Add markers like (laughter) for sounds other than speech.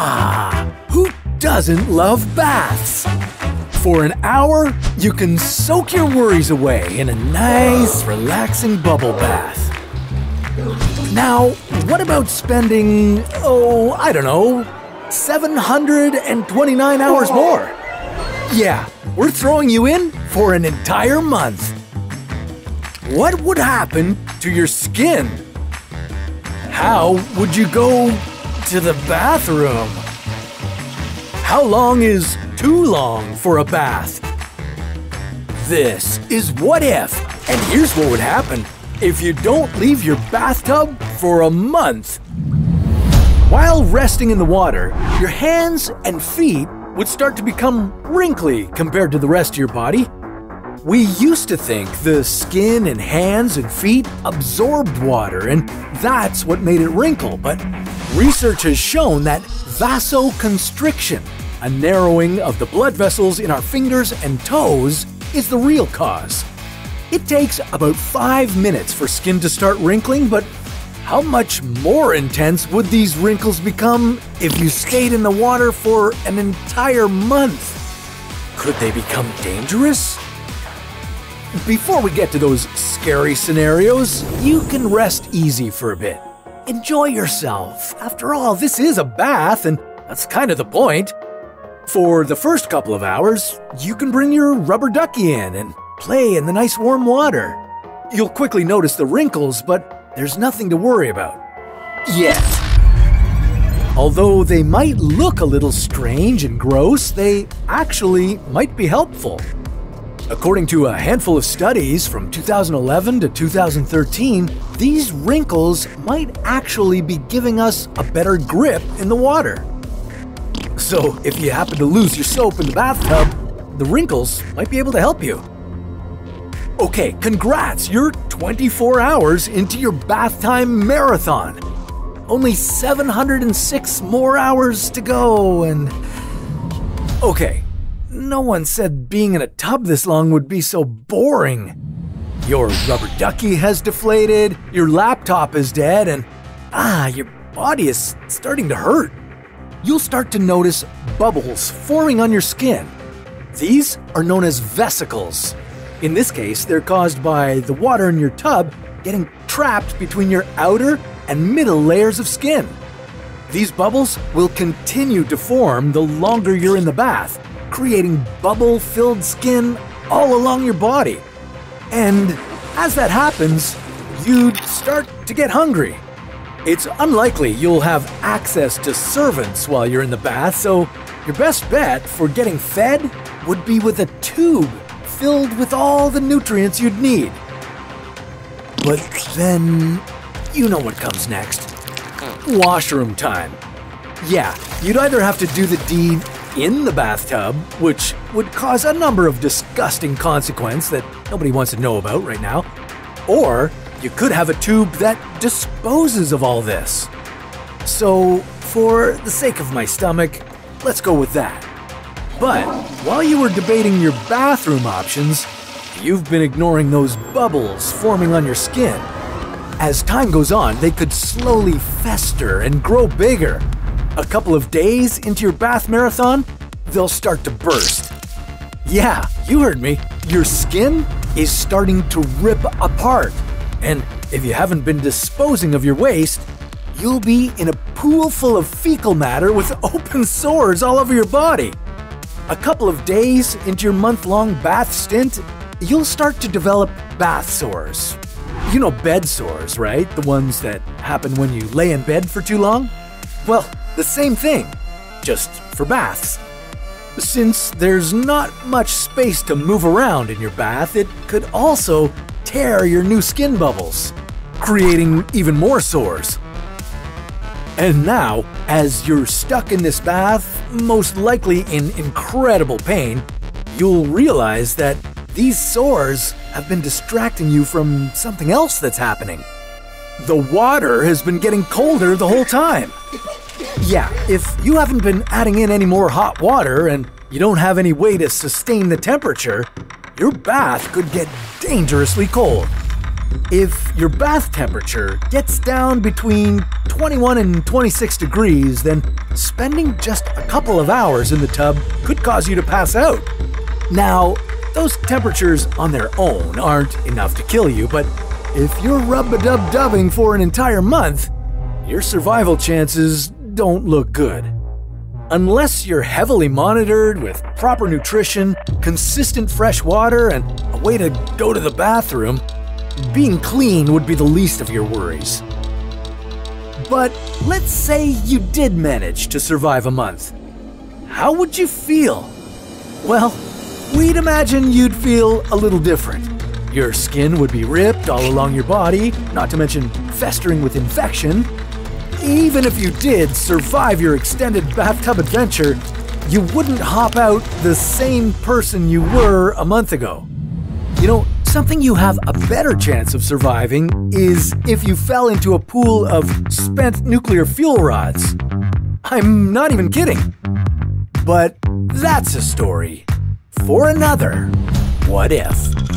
Ah, who doesn't love baths? For an hour, you can soak your worries away in a nice, relaxing bubble bath. Now, what about spending, oh, I don't know, 729 hours more? Yeah, we're throwing you in for an entire month. What would happen to your skin? How would you go to the bathroom? How long is too long for a bath? This is What If, and here's what would happen if you don't leave your bathtub for a month. While resting in the water, your hands and feet would start to become wrinkly compared to the rest of your body. We used to think the skin and hands and feet absorbed water, and that's what made it wrinkle, but research has shown that vasoconstriction, a narrowing of the blood vessels in our fingers and toes, is the real cause. It takes about five minutes for skin to start wrinkling, but how much more intense would these wrinkles become if you stayed in the water for an entire month? Could they become dangerous? Before we get to those scary scenarios, you can rest easy for a bit. Enjoy yourself. After all, this is a bath, and that's kind of the point. For the first couple of hours, you can bring your rubber ducky in and play in the nice warm water. You'll quickly notice the wrinkles, but there's nothing to worry about. Yet. Although they might look a little strange and gross, they actually might be helpful. According to a handful of studies from 2011 to 2013, these wrinkles might actually be giving us a better grip in the water. So, if you happen to lose your soap in the bathtub, the wrinkles might be able to help you. Okay, congrats! You're 24 hours into your bath time marathon. Only 706 more hours to go, and. Okay, no one said being in a tub this long would be so boring. Your rubber ducky has deflated, your laptop is dead, and ah, your body is starting to hurt. You'll start to notice bubbles forming on your skin. These are known as vesicles. In this case, they're caused by the water in your tub getting trapped between your outer and middle layers of skin. These bubbles will continue to form the longer you're in the bath, creating bubble filled skin all along your body. And as that happens, you'd start to get hungry. It's unlikely you'll have access to servants while you're in the bath, so your best bet for getting fed would be with a tube filled with all the nutrients you'd need. But then, you know what comes next washroom time. Yeah, you'd either have to do the deed in the bathtub, which would cause a number of disgusting consequences that nobody wants to know about right now, or you could have a tube that disposes of all this. So, for the sake of my stomach, let's go with that. But while you were debating your bathroom options, you've been ignoring those bubbles forming on your skin. As time goes on, they could slowly fester and grow bigger. A couple of days into your bath marathon, they'll start to burst. Yeah, you heard me. Your skin is starting to rip apart. And if you haven't been disposing of your waste, you'll be in a pool full of fecal matter with (laughs) open sores all over your body. A couple of days into your month long bath stint, you'll start to develop bath sores. You know bed sores, right? The ones that happen when you lay in bed for too long? Well, the same thing, just for baths. Since there's not much space to move around in your bath, it could also tear your new skin bubbles, creating even more sores. And now, as you're stuck in this bath, most likely in incredible pain, you'll realize that these sores have been distracting you from something else that's happening. The water has been getting colder the whole time. Yeah, if you haven't been adding in any more hot water and you don't have any way to sustain the temperature, your bath could get dangerously cold. If your bath temperature gets down between 21 and 26 degrees, then spending just a couple of hours in the tub could cause you to pass out. Now, those temperatures on their own aren't enough to kill you, but if you're rub-a-dub-dubbing for an entire month, your survival chances don't look good. Unless you're heavily monitored with proper nutrition, consistent fresh water, and a way to go to the bathroom, being clean would be the least of your worries. But let's say you did manage to survive a month. How would you feel? Well, we'd imagine you'd feel a little different. Your skin would be ripped all along your body, not to mention festering with infection, even if you did survive your extended bathtub adventure, you wouldn't hop out the same person you were a month ago. You know, something you have a better chance of surviving is if you fell into a pool of spent nuclear fuel rods. I'm not even kidding. But that's a story for another What If.